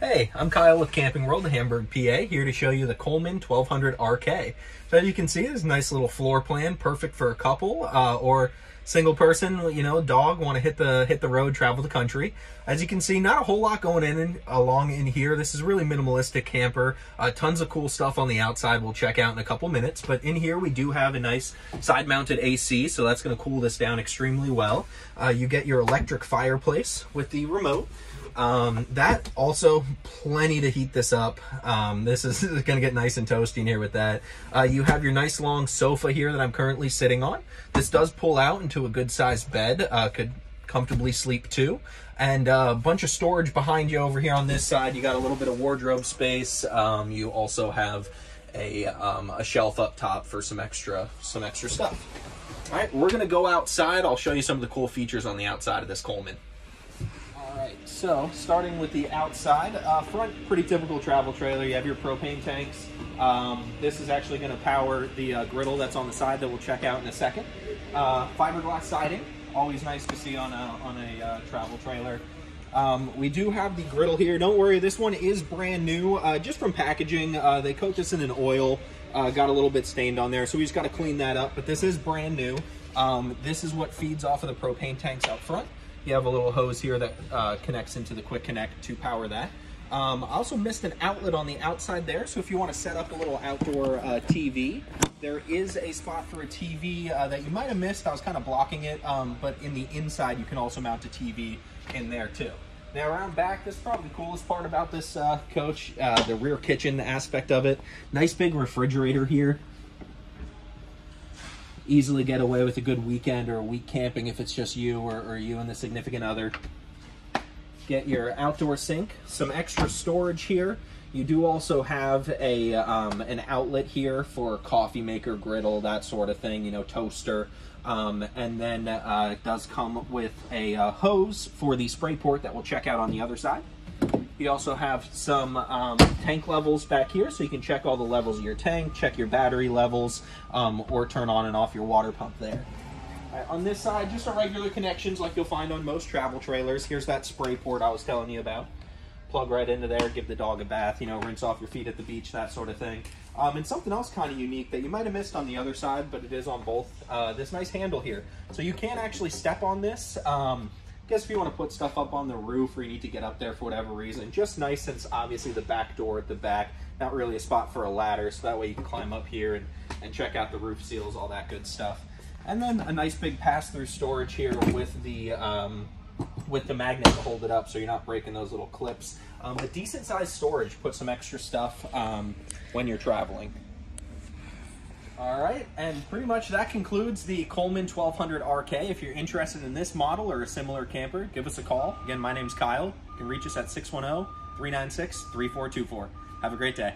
Hey, I'm Kyle with Camping World in Hamburg, PA, here to show you the Coleman 1200 RK. So as you can see, it's a nice little floor plan, perfect for a couple uh, or single person, you know, dog, want to hit the hit the road, travel the country. As you can see, not a whole lot going in and along in here. This is really minimalistic camper. Uh, tons of cool stuff on the outside we'll check out in a couple minutes. But in here, we do have a nice side-mounted AC, so that's going to cool this down extremely well. Uh, you get your electric fireplace with the remote. Um, that also plenty to heat this up. Um, this is, is going to get nice and toasty in here with that. Uh, you have your nice long sofa here that I'm currently sitting on. This does pull out into a good sized bed. Uh, could comfortably sleep two. And uh, a bunch of storage behind you over here on this side. You got a little bit of wardrobe space. Um, you also have a, um, a shelf up top for some extra some extra stuff. All right, we're gonna go outside. I'll show you some of the cool features on the outside of this Coleman. All right, so starting with the outside, uh, front, pretty typical travel trailer. You have your propane tanks. Um, this is actually to power the uh, griddle that's on the side that we'll check out in a second. Uh, fiberglass siding, always nice to see on a, on a uh, travel trailer. Um, we do have the griddle here. Don't worry, this one is brand new, uh, just from packaging. Uh, they coat this in an oil, uh, got a little bit stained on there, so we just got to clean that up. But this is brand new. Um, this is what feeds off of the propane tanks out front. You have a little hose here that uh, connects into the quick connect to power that. Um, I also missed an outlet on the outside there, so if you want to set up a little outdoor uh, TV, there is a spot for a TV uh, that you might have missed. I was kind of blocking it, um, but in the inside you can also mount a TV in there too. Now around back, this is probably the coolest part about this uh, coach, uh, the rear kitchen aspect of it. Nice big refrigerator here easily get away with a good weekend or a week camping if it's just you or, or you and the significant other. Get your outdoor sink, some extra storage here. You do also have a um, an outlet here for coffee maker, griddle, that sort of thing, you know, toaster. Um, and then uh, it does come with a uh, hose for the spray port that we'll check out on the other side. You also have some um, tank levels back here, so you can check all the levels of your tank, check your battery levels, um, or turn on and off your water pump there. Right, on this side, just our regular connections like you'll find on most travel trailers. Here's that spray port I was telling you about. Plug right into there, give the dog a bath, you know, rinse off your feet at the beach, that sort of thing. Um, and something else kind of unique that you might have missed on the other side, but it is on both, uh, this nice handle here. So you can actually step on this. Um, guess if you want to put stuff up on the roof or you need to get up there for whatever reason, just nice since obviously the back door at the back, not really a spot for a ladder, so that way you can climb up here and, and check out the roof seals, all that good stuff. And then a nice big pass-through storage here with the um, with the magnet to hold it up so you're not breaking those little clips. Um, but decent sized storage, put some extra stuff um, when you're traveling. All right, and pretty much that concludes the Coleman 1200 RK. If you're interested in this model or a similar camper, give us a call. Again, my name's Kyle. You can reach us at 610 396 3424. Have a great day.